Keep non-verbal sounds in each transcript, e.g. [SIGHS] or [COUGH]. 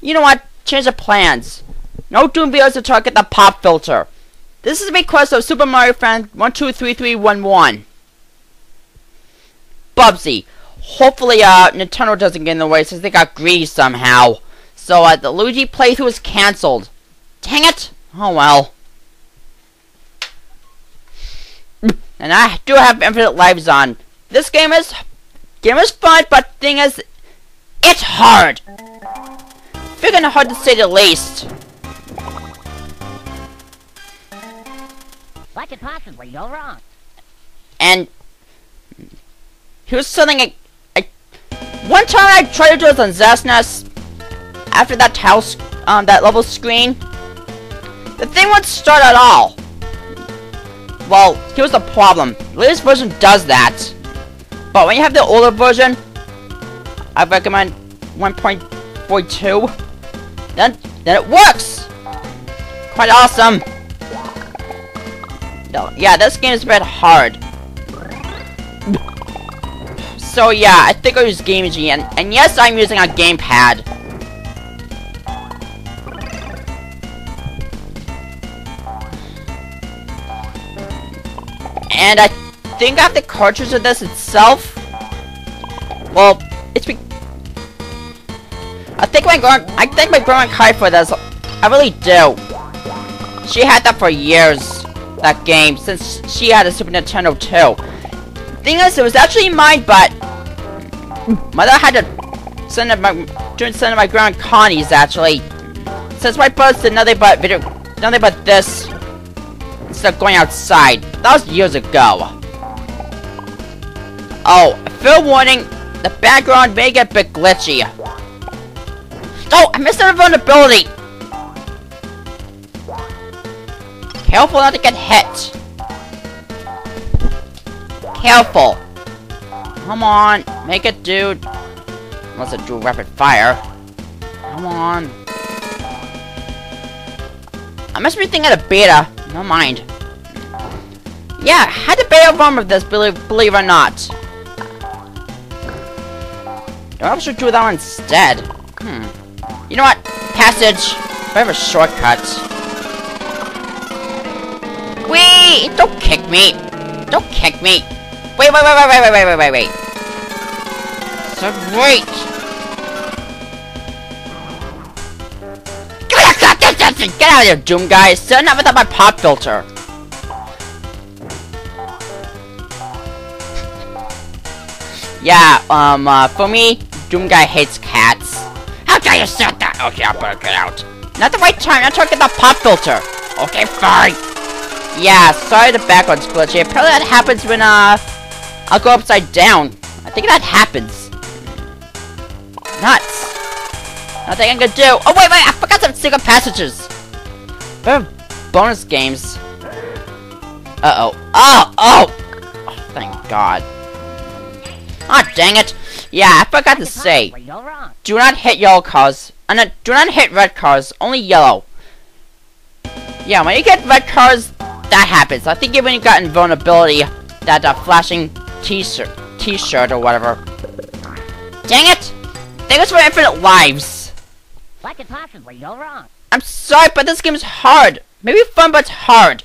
You know what? Change the plans. No Doom videos until target get the pop filter. This is a request of Super Mario Fan 123311. Bubsy. Hopefully, uh, Nintendo doesn't get in the way since they got greedy somehow. So, uh, the Luigi playthrough is cancelled. Dang it! Oh well. And I do have infinite lives on. This game is game is fun, but thing is, it's hard. Freaking hard to say the least. What could possibly go wrong? And here's something I, I one time I tried to do this on ZSNES after that house um that level screen. The thing wouldn't start at all. Well, here's the problem. The latest version does that. But when you have the older version, I recommend 1.42. Then, then it works! Quite awesome! No, yeah, this game is a bit hard. So yeah, I think I'll use Game Genie, and, and yes, I'm using a gamepad. And I think I have the cartridge of this itself. Well, I think my grand I think my grandma cried for this. I really do. She had that for years. That game since she had a Super Nintendo too. Thing is, it was actually mine, but mother had to send it my during send it my grandma Connie's actually. Since my brother did nothing but video, nothing but this instead of going outside. That was years ago. Oh, fair warning, the background may get a bit glitchy. Oh, I missed the vulnerability! Careful not to get hit. Careful. Come on, make it, dude. Unless it do rapid fire. Come on. I must be thinking of a beta. No mind. Yeah, had a beta form of this, believe, believe or not. I should do that one instead. You know what? Passage. I have a shortcut. Wait! Don't kick me! Don't kick me! Wait, wait, wait, wait, wait, wait, wait, wait, wait! So wait! Get out of here, Doom guy! Still not without my pop filter! [LAUGHS] Yeah, um, uh, for me, Doom guy hates cats. Dare you say that? Okay, I'll put it out. Not the right time, I'm get the pop filter. Okay, fine. Yeah, sorry the backwards glitchy. Apparently that happens when, uh, I'll go upside down. I think that happens. Nuts. Nothing I can do. Oh, wait, wait, I forgot some secret passages. There bonus games. Uh-oh. Oh, oh! Oh, thank God. Ah, oh, dang it. Yeah, I forgot to say. Do not hit yellow cars. And uh, do not hit red cars. Only yellow. Yeah, when you get red cars, that happens. I think when you got invulnerability, that uh, flashing t-shirt, t-shirt or whatever. Dang it! Thanks for infinite lives. What could possibly go wrong? I'm sorry, but this game is hard. Maybe fun, but it's hard.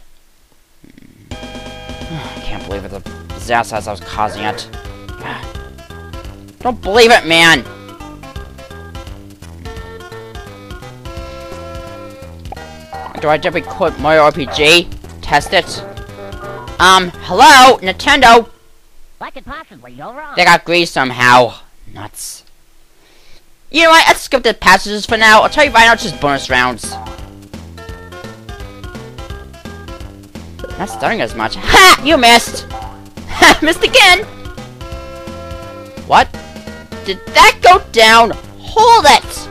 [SIGHS] I can't believe it. The disaster I was causing it. Don't believe it, man. Do I just quote my RPG? Test it. Um, hello, Nintendo. What could possibly go wrong? They got greased somehow. Nuts. You know what? Let's skip the passages for now. I'll tell you right now, it's just bonus rounds. Not starting as much. Ha! You missed! Ha! [LAUGHS] missed again! What? Did that go down? Hold it!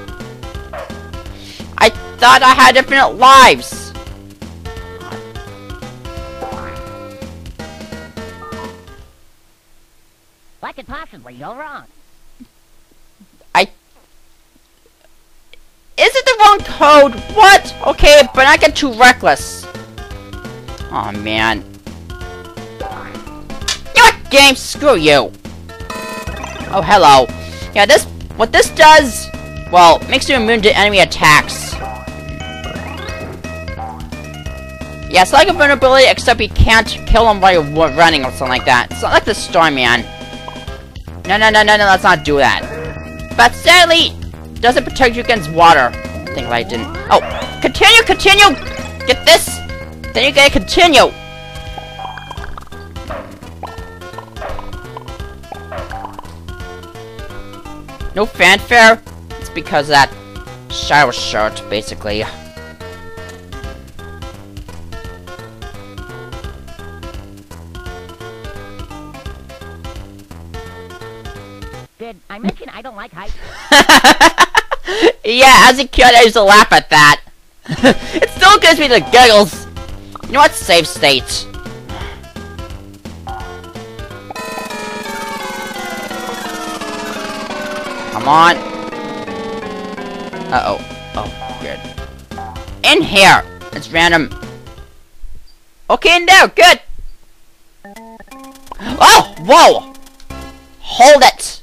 I thought I had infinite lives. What could possibly go wrong? I... Is it the wrong code? What? Okay, but I get too reckless. oh, man. You know what, game? Screw you. Oh, hello. Yeah, this... What this does... Well, makes you immune to enemy attacks. Yeah, it's like a vulnerability, except you can't kill him while you're running or something like that. It's not like the Storm Man. No, no, no, no, no, let's not do that. But sadly, doesn't protect you against water. I think I didn't. Oh, continue, continue! Get this! Then you gotta continue! No fanfare? It's because of that shower shirt, basically. Did I mention I don't like heights? [LAUGHS] yeah, as a kid, I used to laugh at that. [LAUGHS] it still gives me the giggles. You know what? Save state. Come on. Uh-oh. Oh, good. In here. It's random. Okay, there. Good. Oh, whoa. Hold it.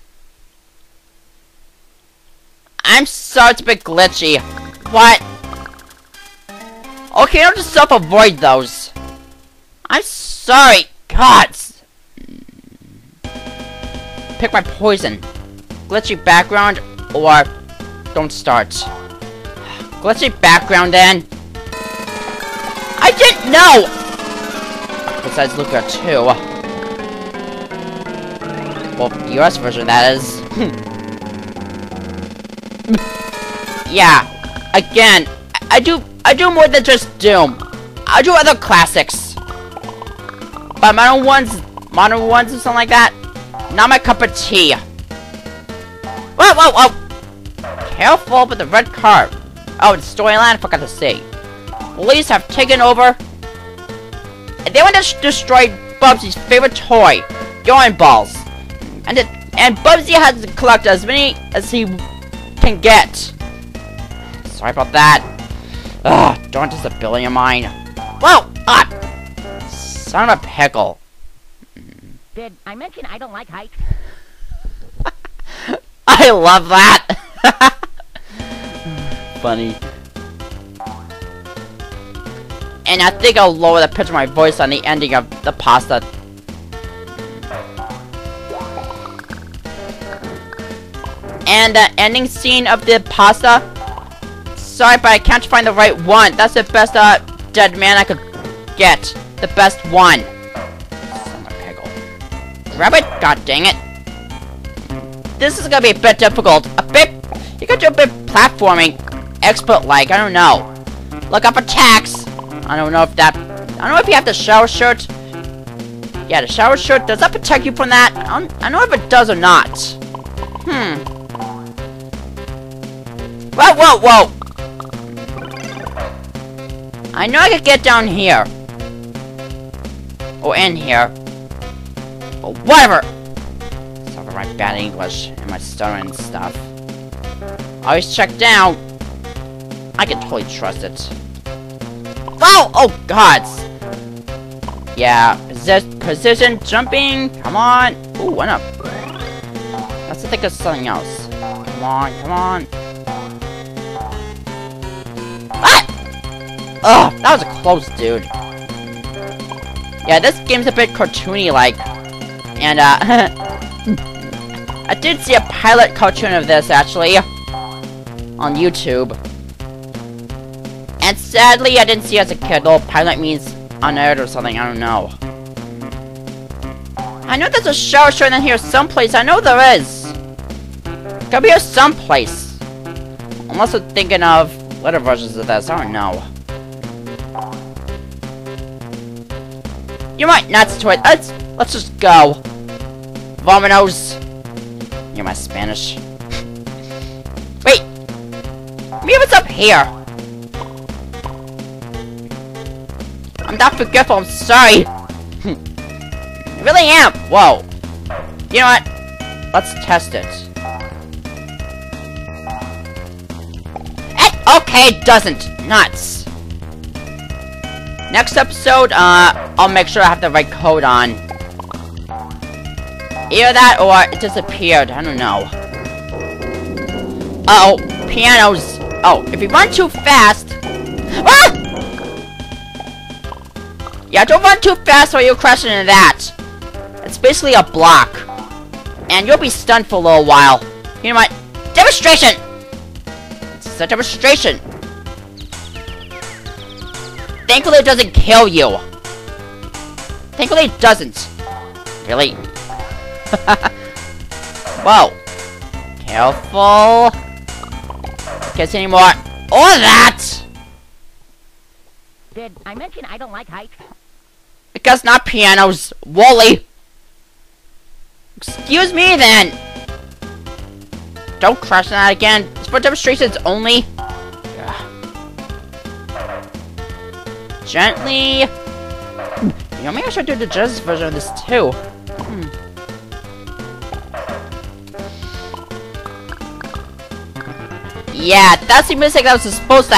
I'm sorry it's a bit glitchy. What? Okay, I'll just self-avoid those. I'm sorry. God. Pick my poison. Glitchy background or don't start. Glitchy background then. I didn't know! Besides Luca 2. Well, the US version that is. Hmm. yeah. Again, I, I do I do more than just Doom. I do other classics. But modern ones modern ones or something like that, not my cup of tea. Whoa, whoa, whoa! Careful with the red car. Oh, the storyline I forgot to say. Police have taken over. And they want to destroy Bubsy's favorite toy, Yarn Balls. And it, and Bubsy has to collect as many as he can get. Sorry about that. Ugh, don't disability of mine. Whoa! Ah! Son of a pickle. Did I mention I don't like heights? [LAUGHS] I love that! [LAUGHS] Funny. And I think I'll lower the pitch of my voice on the ending of the pasta. And the ending scene of the pasta. Sorry, but I can't find the right one. That's the best uh, dead man I could get. The best one. Son of a pickle. Grab it? God dang it. This is gonna be a bit difficult. A bit... You could do a bit platforming. Expert-like, I don't know. Look up attacks. I don't know if that... I don't know if you have the shower shirt. Yeah, the shower shirt, does that protect you from that? I don't, I don't know if it does or not. Hmm. Whoa, whoa, whoa! I know I could get down here. Or in here. Or whatever! My bad English and my stuttering stuff. Always check down. I can totally trust it. Whoa! Oh, God! Yeah, posi position jumping. Come on. Ooh, one up. Let's think of something else. Come on, come on. Ah! Ugh, that was a close, dude. Yeah, this game's a bit cartoony-like. And, uh... [LAUGHS] I did see a pilot cartoon of this, actually. On YouTube. And sadly, I didn't see it as a kid. Though pilot means unaired or something, I don't know. I know there's a show showing in here someplace. I know there is. Gotta be here someplace. Unless I'm also thinking of later versions of this. I don't know. You might not to. Let's let's just go. Vominos. You're my Spanish. Wait. Maybe what's up here? I'm not forgetful, I'm sorry. [LAUGHS] I really am. Whoa. You know what? Let's test it. Eh, okay, it doesn't. Nuts. Next episode, uh, I'll make sure I have the right code on. Either that or it disappeared. I don't know. Uh oh pianos. Oh, if you run too fast. Ah! Yeah, don't run too fast or you'll crash into that. It's basically a block. And you'll be stunned for a little while. You know what? Demonstration! It's a demonstration. Thankfully it doesn't kill you. Thankfully it doesn't. Really? [LAUGHS] Whoa. Careful. Guess any more. All that! Did I mention I don't like heights? Because not pianos. Wally. Excuse me then. Don't crash that again. It's for demonstrations only. Gently. You know, maybe I should do the Genesis version of this too. Hmm. Yeah, that's the music that was supposed to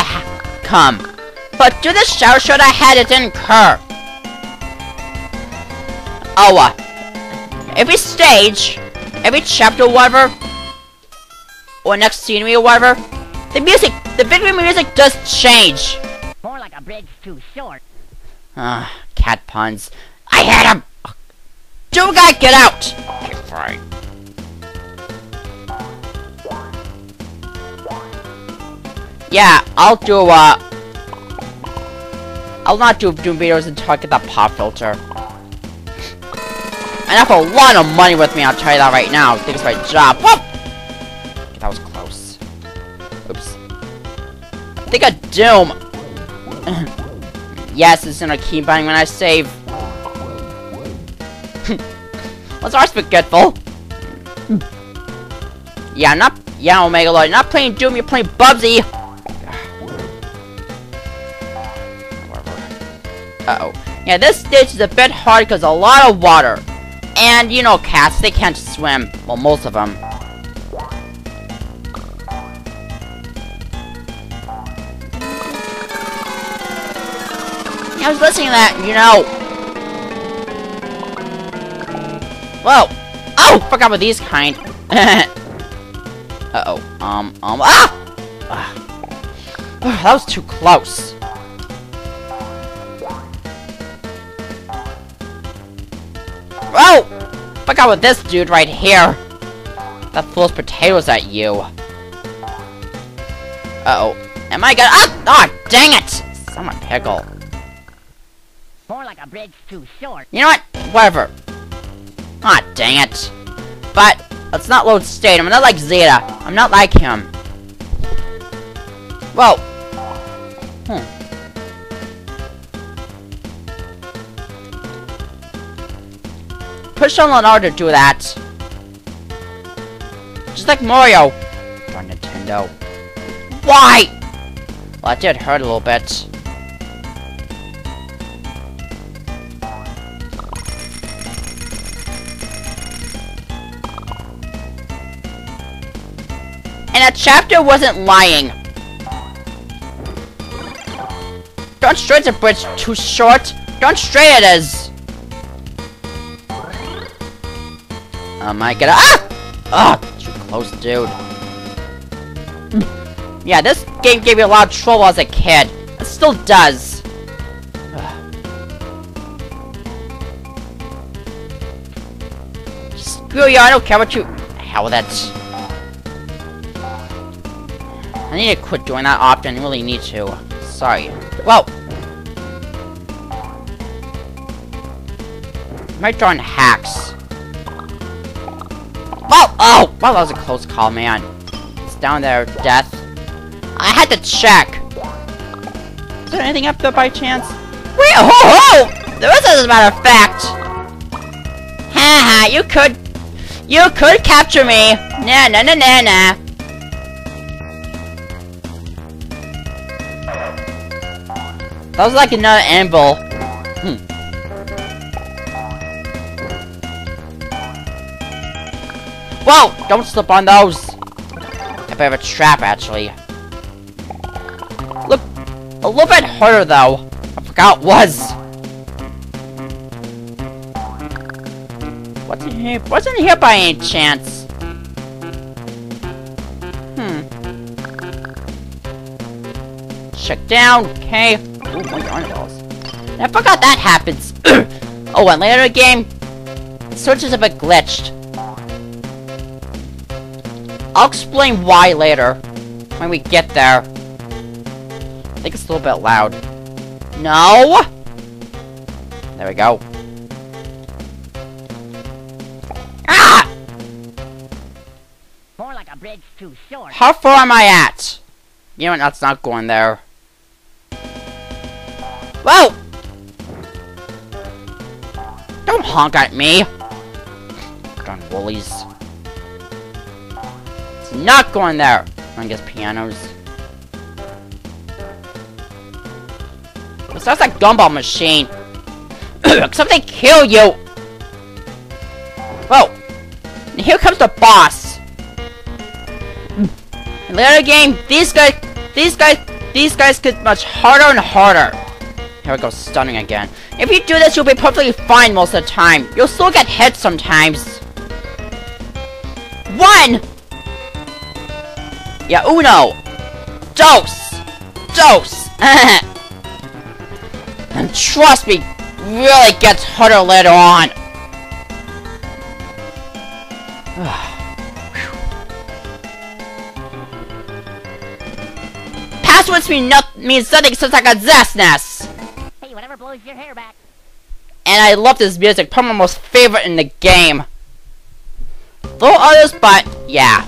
come. But due to the shower shot I had, it didn't occur. Oh, uh, every stage, every chapter whatever, or next scenery or whatever, the music, the video music does change. More like a bridge too short. Ah, cat puns. I had him! Two guy, get out! Okay, fine. Yeah, I'll do, uh... I'll not do Doom videos until I get that pop filter. I have a lot of money with me, I'll tell you that right now. I think it's my job. Whoop! That was close. Oops. I think of Doom. [LAUGHS] yes, it's gonna keep buying when I save. [LAUGHS] What's ours forgetful? yeah, not. Yeah, Omegalore, you're not playing Doom, you're playing Bubsy. Uh oh. Yeah, this stage is a bit hard because a lot of water. And, you know, cats, they can't swim. Well, most of them. I was listening to that, you know. Whoa. Oh, forgot about these kind. [LAUGHS] Uh-oh. Um, um, ah! ah! That was too close. Oh! Forgot with this dude right here. That throws potatoes at you. Uh-oh. Am I gonna- Ah! Oh, dang it! Son of a pickle. More like a bridge too short. You know what? Whatever. Ah, dang it. But, let's not load state. I'm not like Zeta. I'm not like him. Whoa. Hmm. Push on Leonardo to do that. Just like Mario. Darn Nintendo. Why? Well, that did hurt a little bit. And that chapter wasn't lying. Don't straight the bridge too short. Don't straight it is. Oh my god. Ah! Ah! Too close, dude. yeah, this game gave me a lot of trouble as a kid. It still does. [SIGHS] Screw you, I don't care what you... Hell with it. I need to quit doing that often, I really need to. Sorry. Well. Might join hacks. Oh, oh! Wow, that was a close call, man. It's down there, death. I had to check. Is there anything up there by chance? Wait, ho ho! There is as a matter of fact. Haha, you could... You could capture me. Nah, nah, nah, nah, nah. That was like another anvil. Whoa! Don't slip on those! I have a trap, actually. Look, a little bit harder, though. I forgot was. What's in here? What's in here by any chance? Hmm. check down. Okay. Ooh, more yarn balls. I forgot that happens. [COUGHS] oh, and later in the game, the search is a bit glitched. I'll explain why later, when we get there. I think it's a little bit loud. No! There we go. Ah! More like a bridge too short. How far am I at? You know what, that's not going there. Whoa! Don't honk at me! Darn woolies. Not going there! I guess pianos. It sounds like gumball machine. [COUGHS] Something kill you! Whoa! And here comes the boss! In later game, these guys, these guys, these guys get much harder and harder. Here we go, stunning again. If you do this, you'll be perfectly fine most of the time. You'll still get hit sometimes. One! Yeah, uno! Dos! Dos! [LAUGHS] and trust me, really gets harder later on. [SIGHS] Passwords mean, not means nothing since I got ZSNES! Hey, whatever blows your hair back. and I love this music, probably my most favorite in the game. Though others, but yeah.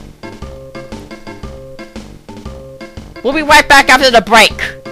We'll be right back after the break.